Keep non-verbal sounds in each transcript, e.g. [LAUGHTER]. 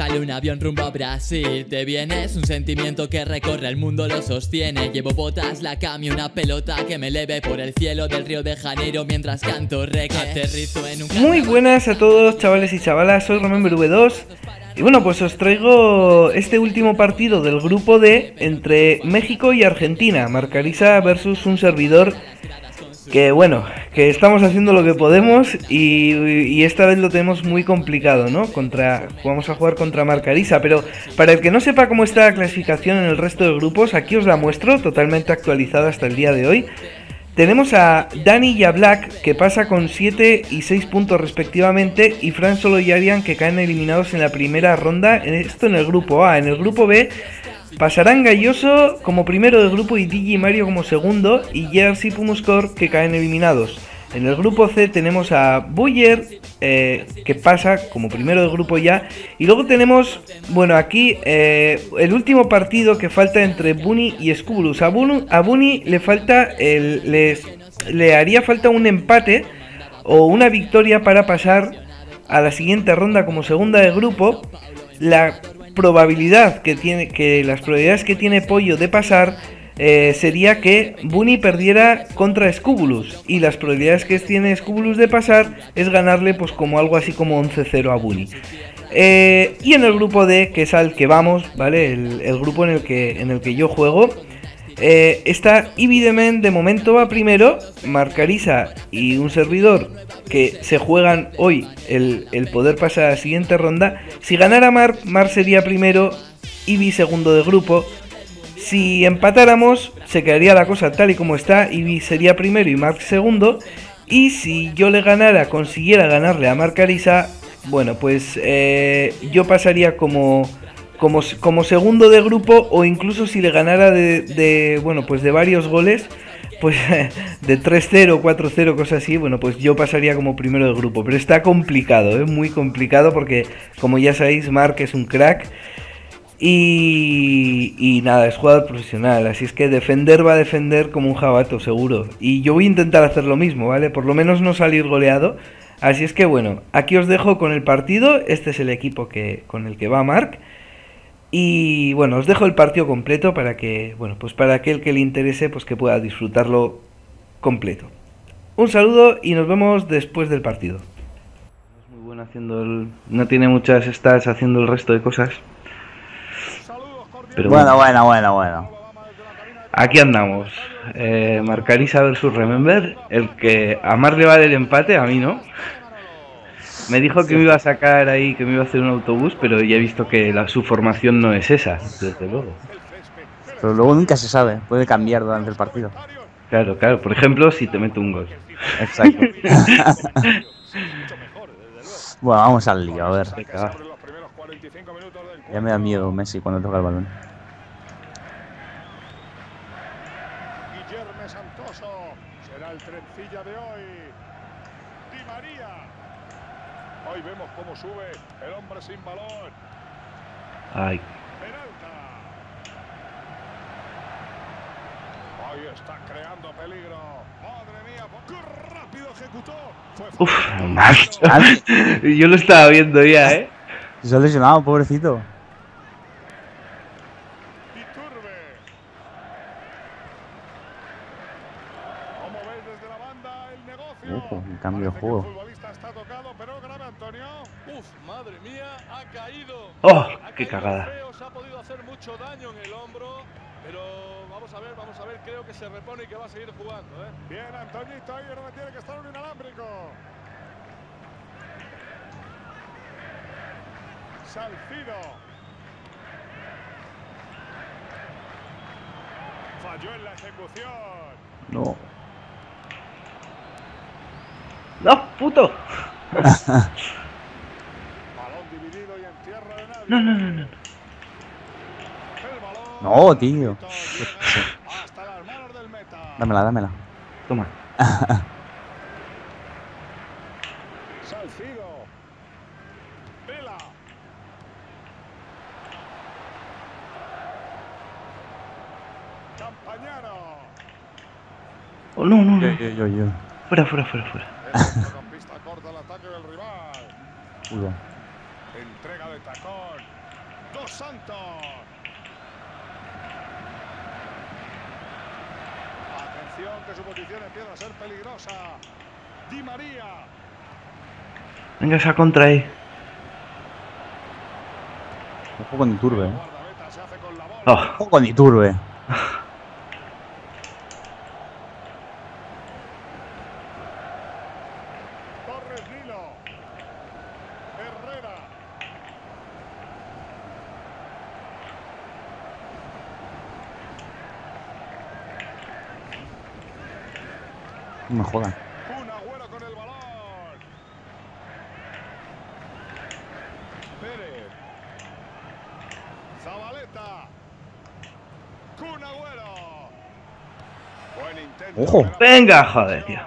Sale un avión rumbo a Brasil, te vienes, un sentimiento que recorre el mundo lo sostiene. Llevo botas, la cambio, una pelota que me eleve por el cielo del Río de Janeiro mientras canto reggae. Aterrizo en un Muy buenas a todos chavales y chavalas, soy Remember V2 y bueno pues os traigo este último partido del grupo D entre México y Argentina, Marcarisa versus un servidor que bueno, que estamos haciendo lo que podemos y, esta vez lo tenemos muy complicado, ¿no? Contra, vamos a jugar contra Marcarisa, pero para el que no sepa cómo está la clasificación en el resto de grupos, aquí os la muestro, totalmente actualizada hasta el día de hoy. Tenemos a Dani y a Black que pasa con 7 y 6 puntos respectivamente y Fran Solo y Arian que caen eliminados en la primera ronda, esto en el grupo A, en el grupo B Pasarán Galloso como primero del grupo y Digi Mario como segundo y Jersey Pumuscore que caen eliminados. En el grupo C tenemos a Buyer eh, que pasa como primero del grupo ya. Y luego tenemos, bueno, aquí eh, el último partido que falta entre Bunny y Scubulus. A, Bunny, le falta, le haría falta un empate o una victoria para pasar a la siguiente ronda como segunda de grupo. La probabilidad que tiene, que las probabilidades que tiene Pollo de pasar eh, sería que Bunny perdiera contra Scubulus y las probabilidades que tiene Scubulus de pasar es ganarle pues como algo así como 11-0 a Bunny. Eh, y en el grupo D, que es al que vamos, ¿vale? El, el, grupo en el que, en el que yo juego, eh, está Ibidemen de momento va primero, Marcarisa y un servidor que se juegan hoy el, poder pasar a la siguiente ronda. Si ganara Mar, Mar sería primero, Ibi segundo de grupo. Si empatáramos, se quedaría la cosa tal y como está, Ibi sería primero y Mark segundo. Y si yo le ganara, consiguiera ganarle a Marcarisa, bueno, pues eh, yo pasaría como como, segundo de grupo o incluso si le ganara de, bueno, pues de varios goles, pues [LAUGHS] de 3-0, 4-0, cosas así, bueno, pues yo pasaría como primero de grupo. Pero está complicado, es ¿eh? muy complicado porque, como ya sabéis, Mark es un crack. Y, y, nada, es jugador profesional, así es que defender va a defender como un jabato, seguro. Y yo voy a intentar hacer lo mismo, ¿vale? Por lo menos no salir goleado. Así es que bueno, aquí os dejo con el partido. Este es el equipo que, con el que va Mark. Y bueno, os dejo el partido completo para que, bueno, pues para aquel que le interese, pues que pueda disfrutarlo completo. Un saludo y nos vemos después del partido. Es muy bueno haciendo el... No tiene muchas stats haciendo el resto de cosas. Pero bueno, bueno, bueno, bueno. Aquí andamos. Eh, Marcarisa versus Remember. El que a Mar le vale el empate, a mí no. Me dijo que me iba a sacar ahí, que me iba a hacer un autobús, pero ya he visto que la, su formación no es esa, desde luego. Pero luego nunca se sabe, puede cambiar durante el partido. Claro, claro. Por ejemplo, si te meto un gol. Exacto. [LAUGHS] [LAUGHS] bueno, vamos al lío, a ver. Ya me da miedo Messi cuando toca el balón. Guillermo Santoso será el trencilla de hoy. Di María. Hoy vemos cómo sube el hombre sin balón. Ay. Peralta. Hoy está creando peligro. Madre mía, qué rápido ejecutó. Fue Uf, macho. [LAUGHS] Yo lo estaba viendo ya, ¿eh? Se ha lesionado, pobrecito. Uf, cambio de juego. ¡Oh! ¡Qué cagada! Se ha podido hacer mucho daño en el hombro, pero vamos a ver, vamos a ver, creo que se repone y que va a seguir jugando. ¿eh? Bien, Antoñito, ahí donde tiene que estar un inalámbrico. Salcido. Falló en la ejecución. No. ¡No, puto! [LAUGHS] No, no, no, no. No, tío. Dámela, dámela. Toma. Salcido. Vela. Campañaro. Oh, no, no, no. Yo, yo, yo. Fuera, fuera, fuera, fuera. Entrega de tacón. Dos Santos. Atención que su posición empieza a ser peligrosa. Di María. Venga esa contra ahí. Ojo con Iturbe, eh. Guardameta se hace con la bola. Ojo con Iturbe. Torres Nilo. Herrera. No me jodan. Un agüero con el balón. Pérez. Zabaleta. Kun Agüero. Buen intento. Ojo. Venga, joder, tío.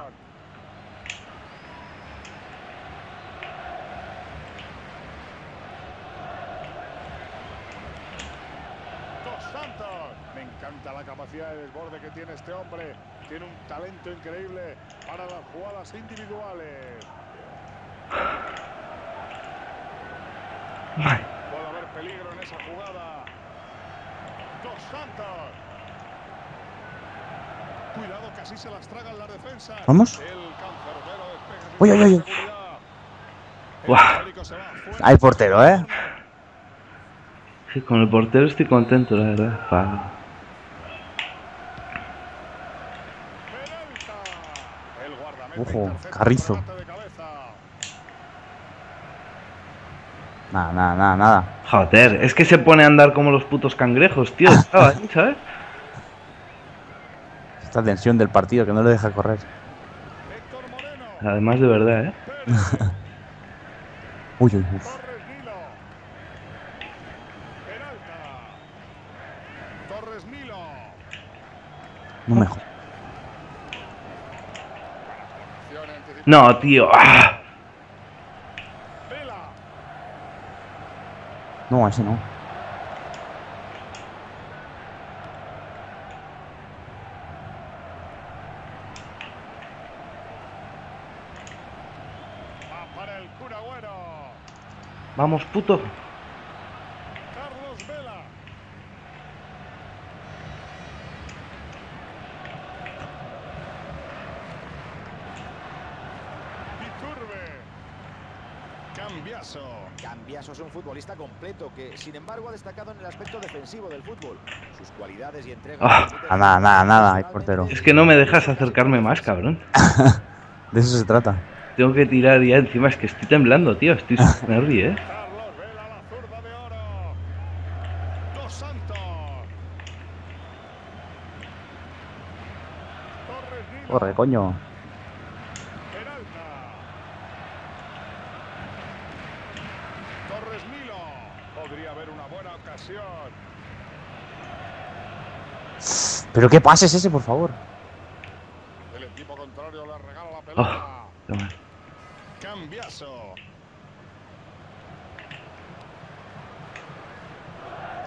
Dos Santos. Me encanta la capacidad de desborde que tiene este hombre. Tiene un talento increíble para las jugadas individuales. Puede haber peligro en esa jugada. Dos Santos. Cuidado que así se las tragan las defensas. ¿Vamos? Uy, uy, uy. fuera. Hay portero, ¿eh? sí, con el portero estoy contento, la verdad. Fa- Peralta. El guardameta Ojo, Carrizo. Nada, nada, nada, nada. Joder, es que se pone a andar como los putos cangrejos, tío. [LAUGHS] Estaba ahí, ¿sabes? Esta tensión del partido que no le deja correr. Además de verdad, ¿eh? [LAUGHS] Uy, uy, Nilo. No me jodas. No, tío. ¡Ah! No, ese no. Vamos, puto. Es un futbolista completo que, sin embargo, ha destacado en el aspecto defensivo del fútbol. Sus cualidades y entrega. Ah, nada, nada, nada, hay portero. Es que no me dejas acercarme más, cabrón. [LAUGHS] De eso se trata. Tengo que tirar ya encima. Es que estoy temblando, tío. Estoy [LAUGHS] súper nervi, ¿eh? Carlos Vela, la zurda de oro. Dos Santos. Torres Nilo. Corre, coño. Peralta. Torres Nilo. Podría haber una buena ocasión. Pero qué pase es ese, por favor. El equipo contrario le regala la Oh, pelota. Cambiaso.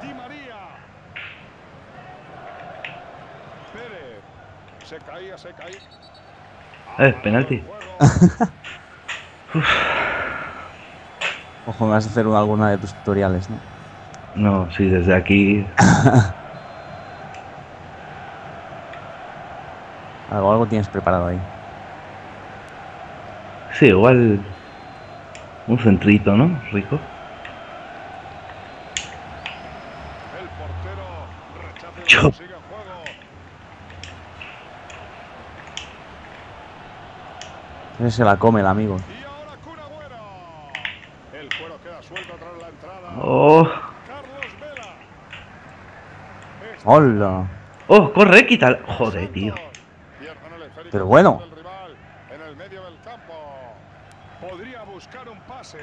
Di María. Pérez. Se caía, se caía. Eh, penalti. [LAUGHS] Ojo, me vas a hacer alguna de tus tutoriales, ¿no? No, sí, desde aquí. [LAUGHS] Algo, algo tienes preparado ahí. Sí, igual. Un centrito, ¿no? Rico. El portero rechaza y Yo. Ese se la come el amigo. Y ahora Kun Agüero. El cuero queda suelto tras la entrada. Oh, ¡Hola! oh, corre, quita. Joder, tío. Pero bueno. en el medio del campo. Podría buscar un pase.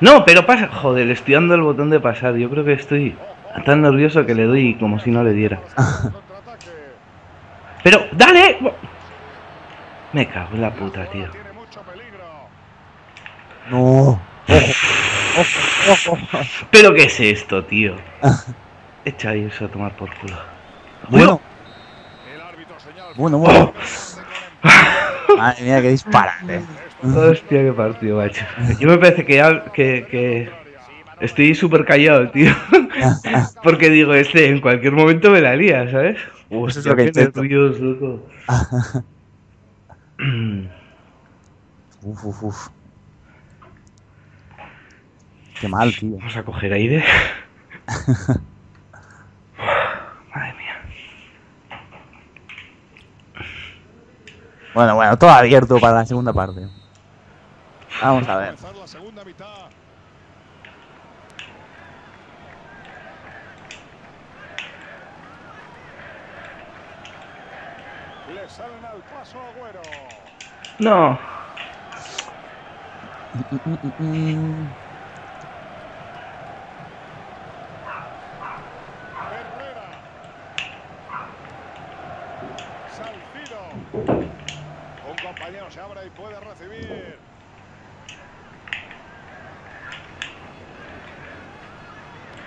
No, pero pasa. Joder, le estoy dando el botón de pasar. Yo creo que estoy tan nervioso que le doy como si no le diera. Pero, dale. Me cago en la puta, tío. ¡No! ¡Ojo! ¡Ojo! ¡Ojo! ¿Pero qué es esto, tío? [LAUGHS] Echa ahí eso a tomar por culo. Bueno, El árbitro señala. bueno, bueno. Madre mía, qué disparate. Hostia, qué partido, macho. Yo me parece que ya que, que estoy súper callado, tío. [LAUGHS] Porque digo, este en cualquier momento me la lía, ¿sabes? Es Hostia, lo que qué nervios, loco. Uf, uf, uf. Qué mal, tío. Vamos a coger aire. [LAUGHS] Madre mía. Bueno, bueno, todo abierto para la segunda parte. Vamos a ver. Comenzar la segunda mitad. Le salen al paso a Agüero. No. Mm, Herrera. Salcido. Un compañero se abre y puede recibir.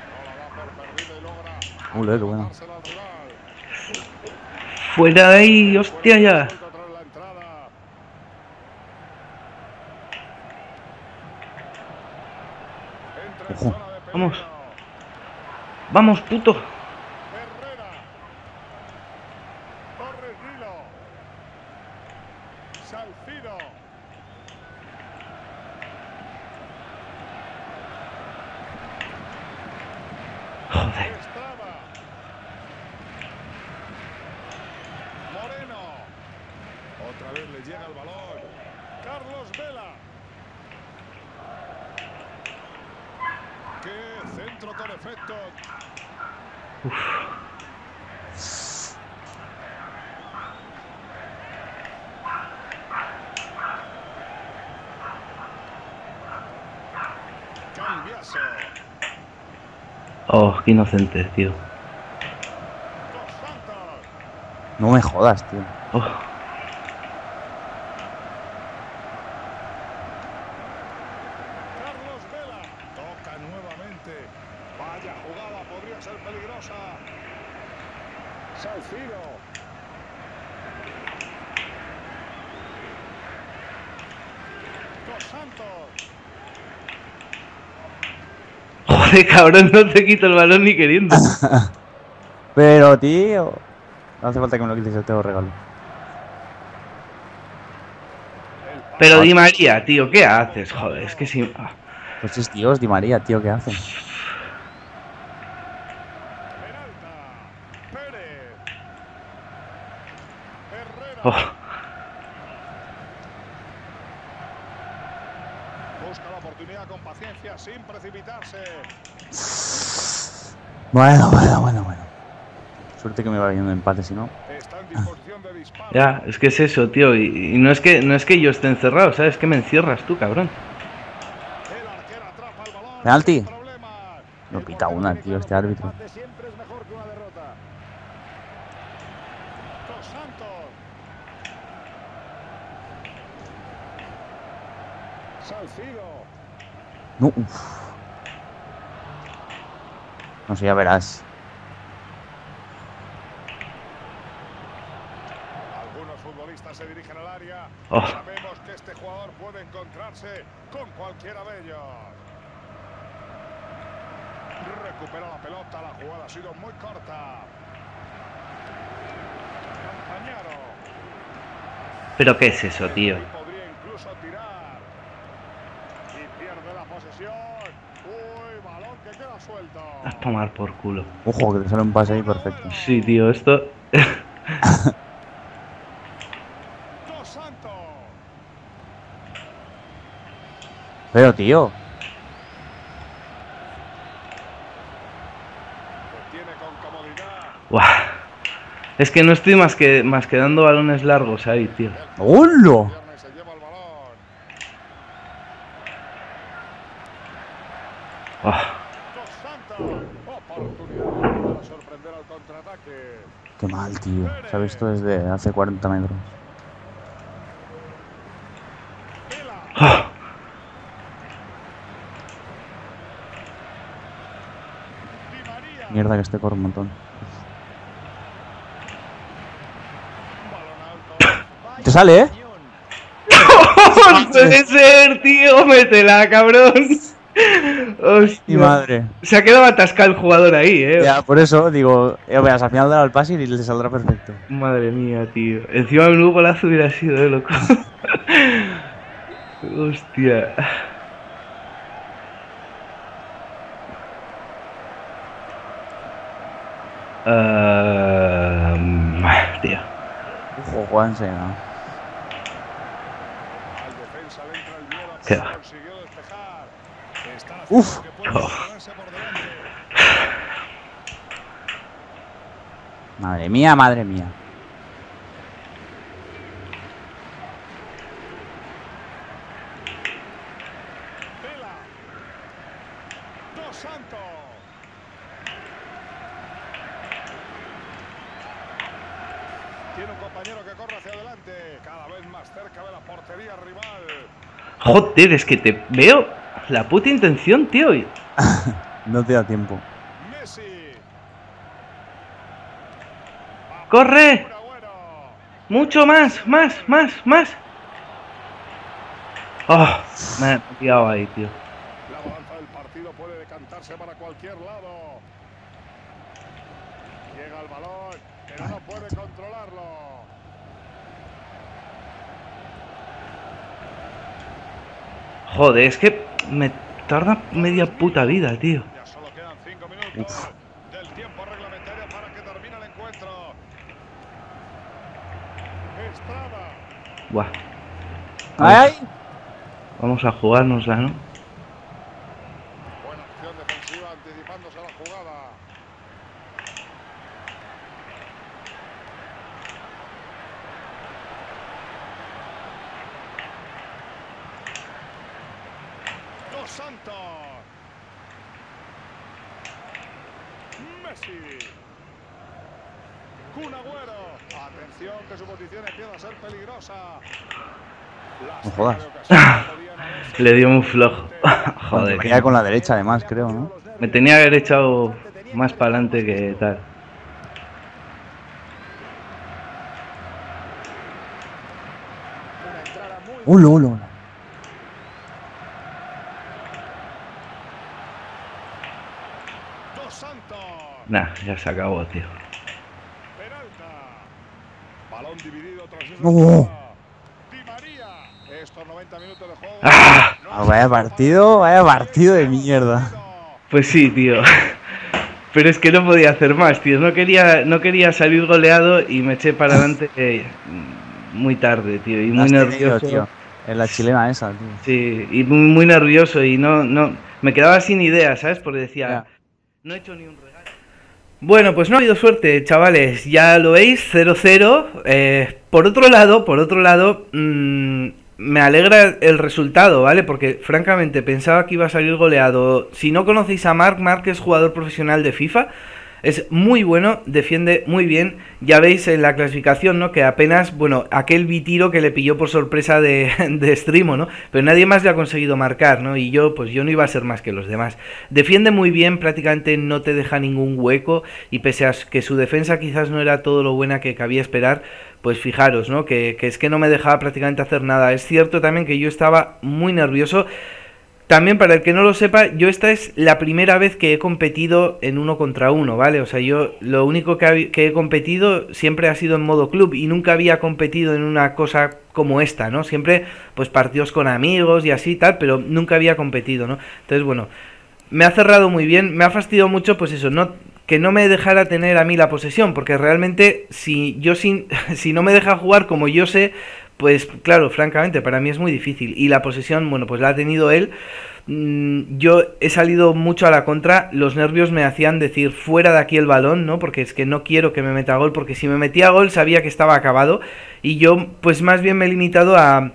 No la da por perdida y bueno. Fuera de ahí, hostia ya. Ojo. Vamos. Vamos, puto. Herrera. Torres Nilo. Salcido. Joder. Estrada. Moreno. Otra vez le llega el balón. Carlos Vela. ¡Qué centro con efecto! Cambiaso. Oh, qué inocente, tío. No me jodas, tío. Oh. Carlos Vela. Toca nuevamente. Vaya jugada, podría ser peligrosa. Salcido. Dos Santos. [LAUGHS] Joder, cabrón, no te quito el balón ni queriendo. [LAUGHS] Pero, tío. No hace falta que me lo quites, yo te lo regalo. Pero Di María, tío, ¿qué haces? Joder, es que si. ah. Pues es Dios, Di María, tío, ¿qué hacen? Peralta. Pérez. Herrera. Oh, Busca la oportunidad con paciencia, sin precipitarse. Bueno, bueno, bueno, bueno. Suerte que me va viendo empate, si no. Ya, es que es eso, tío. Y, y no es que no es que yo esté encerrado, ¿sabes? Es que me encierras tú, cabrón. Penalti. No pita una, tío, este un árbitro. empate Siempre es mejor que una derrota. Dos Santos. Salcido. No, uf. No sé, ya verás. Algunos futbolistas se dirigen al área. Oh. Sabemos que este jugador puede encontrarse con cualquiera de ellos. Recupera la pelota, la jugada ha sido muy corta. Campañaro. Pero ¿qué es eso, tío? Y podría incluso tirar. Y pierde la posesión. Uy, balón que queda suelto. A tomar por culo. Ojo, que te sale un pase ahí perfecto. Sí, tío, esto. [LAUGHS] Pero, tío. Buah. Es que no estoy más que más que dando balones largos ahí, tío. ¡Hola! Viernes se lleva el balón. Buah. Dos Santos. Oportunidad para sorprender al contraataque. Qué mal, tío. Se ha visto desde hace 40 metros. Mierda que este corre un montón. Te sale, ¿eh? ¿Cómo puede ser, tío? Métela, cabrón. Hostia. Mi madre. Se ha quedado atascado el jugador ahí, eh. Ya, por eso digo, eh, veas, al final dará el pase y le saldrá perfecto. Madre mía, tío. Encima el nuevo golazo hubiera sido de loco. [LAUGHS] Hostia. Ah, tío. Ojo, Juanse, ¿no? Qué va. Consiguió despejar. Está haciendo Uf. Madre mía, madre mía. Tiene un compañero que corre hacia adelante, cada vez más cerca de la portería rival. Joder, es que te veo la puta intención, tío. [LAUGHS] No te da tiempo. Messi. ¡Corre! Mucho más, más, más, más. Oh, me he pillado ahí, tío. La balanza del partido puede decantarse para cualquier lado. Llega el balón, pero no puede controlarlo. Joder, es que me tarda media puta vida, tío. Ya solo quedan cinco minutos del tiempo reglamentario para que termine el encuentro. Estrada. Buah, ¡Ay! vamos a jugárnosla, ¿no? Buena acción defensiva anticipándose a la jugada. Dos Santos. Messi. Kun Agüero. Atención que su posición empieza a ser peligrosa. No jodas. [LAUGHS] Le dio un flojo. [LAUGHS] [LAUGHS] Joder, Venía con la derecha, además, creo, ¿no? me tenía que haber echado más para adelante que tal. Una entrada muy ¡Ulo, ulo! Dos Santos. Nah, ya se acabó, tío. Peralta. Balón dividido tras esa No. jugada. Di María. Estos 90 minutos de juego. ¡Ah! Ah, vaya partido, vaya partido de mierda. Pues sí, tío. [LAUGHS] Pero es que no podía hacer más, tío. No quería, no quería salir goleado y me eché para adelante [LAUGHS] eh, muy tarde, tío. Y muy tenido, nervioso. tío. En la chilena esa, tío. Sí, y muy, muy nervioso y no, no, me quedaba sin ideas, ¿sabes? Porque decía, Ya. no he hecho ni un. Bueno, pues no ha habido suerte, chavales. Ya lo veis, 0-0. Eh, por otro lado, por otro lado, mm, me alegra el resultado, ¿vale? Porque francamente pensaba que iba a salir goleado. Si no conocéis a Mark, Mark es jugador profesional de FIFA. Es muy bueno, defiende muy bien. Ya veis en la clasificación, ¿no? Que apenas, bueno, aquel vitiro que le pilló por sorpresa de, [LAUGHS] de Strimo, ¿no? Pero nadie más le ha conseguido marcar, ¿no? Y yo, pues yo no iba a ser más que los demás. Defiende muy bien, prácticamente no te deja ningún hueco. Y pese a que su defensa quizás no era todo lo buena que cabía esperar, pues fijaros, ¿no? Que, que es que no me dejaba prácticamente hacer nada. Es cierto también que yo estaba muy nervioso. También para el que no lo sepa, yo esta es la primera vez que he competido en uno contra uno, ¿vale? O sea, yo lo único que, he competido siempre ha sido en modo club y nunca había competido en una cosa como esta, ¿no? Siempre pues partidos con amigos y así tal, pero nunca había competido, ¿no? Entonces, bueno, me ha cerrado muy bien, me ha fastidiado mucho, pues eso, no que no me dejara tener a mí la posesión, porque realmente si yo sin, [LAUGHS] si no me deja jugar como yo sé, pues claro, francamente, para mí es muy difícil. Y la posesión, bueno, pues la ha tenido él. Mm, Yo he salido mucho a la contra, los nervios me hacían decir fuera de aquí el balón, ¿no? Porque es que no quiero que me meta gol, porque si me metía gol sabía que estaba acabado y yo pues más bien me he limitado a,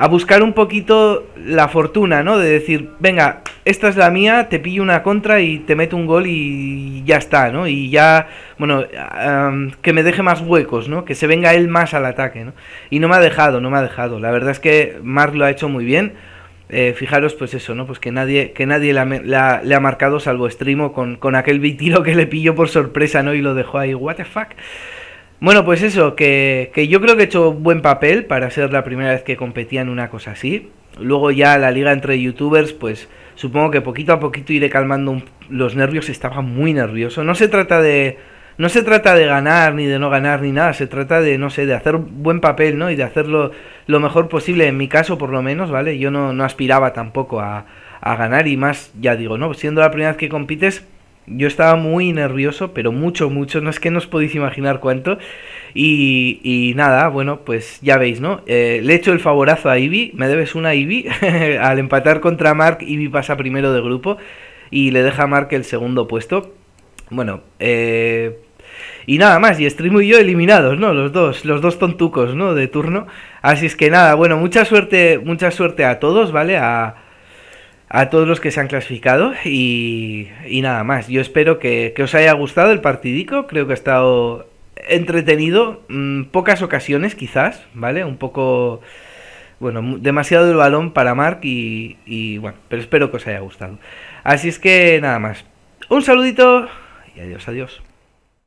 a buscar un poquito la fortuna, ¿no? De decir, venga, esta es la mía, te pillo una contra y te meto un gol y ya está, ¿no? Y ya, bueno, am, que me deje más huecos, ¿no? Que se venga él más al ataque, ¿no? Y no me ha dejado, no me ha dejado. La verdad es que Mark lo ha hecho muy bien. Eh, fijaros, pues eso, ¿no? Pues que nadie, que nadie le ha marcado salvo Strimo con, con aquel [LAUGHS] tiro que le pilló por sorpresa, ¿no? Y lo dejó ahí, what the fuck. Bueno, pues eso, que, que yo creo que he hecho buen papel para ser la primera vez que competía en una cosa así. Luego ya la liga entre youtubers, pues supongo que poquito a poquito iré calmando los nervios. Estaba muy nervioso. No se trata de... No se trata de ganar ni de no ganar ni nada, se trata de, no sé, de hacer buen papel, ¿no? Y de hacerlo lo mejor posible, en mi caso por lo menos, ¿vale? Yo no, no aspiraba tampoco a, a ganar y más, ya digo, ¿no? Siendo la primera vez que compites, yo estaba muy nervioso, pero mucho, mucho, no es que no os podéis imaginar cuánto. Y, y nada, bueno, pues ya veis, ¿no? Eh, le he hecho el favorazo a Ivy, me debes una Ivy. [LAUGHS] Al empatar contra Mark, Ivy pasa primero de grupo y le deja a Mark el segundo puesto. Bueno, eh, y nada más, y Stream y yo eliminados, ¿no? Los dos, los dos tontucos, ¿no? De turno. Así es que nada, bueno, mucha suerte, mucha suerte a todos, ¿vale? A, a todos los que se han clasificado y, nada más. Yo espero que, os haya gustado el partidico. Creo que ha estado entretenido. mm, pocas ocasiones, quizás, ¿vale? Un poco. Bueno, demasiado el balón para Mark y, y bueno, pero espero que os haya gustado. Así es que nada más. Un saludito y adiós, adiós.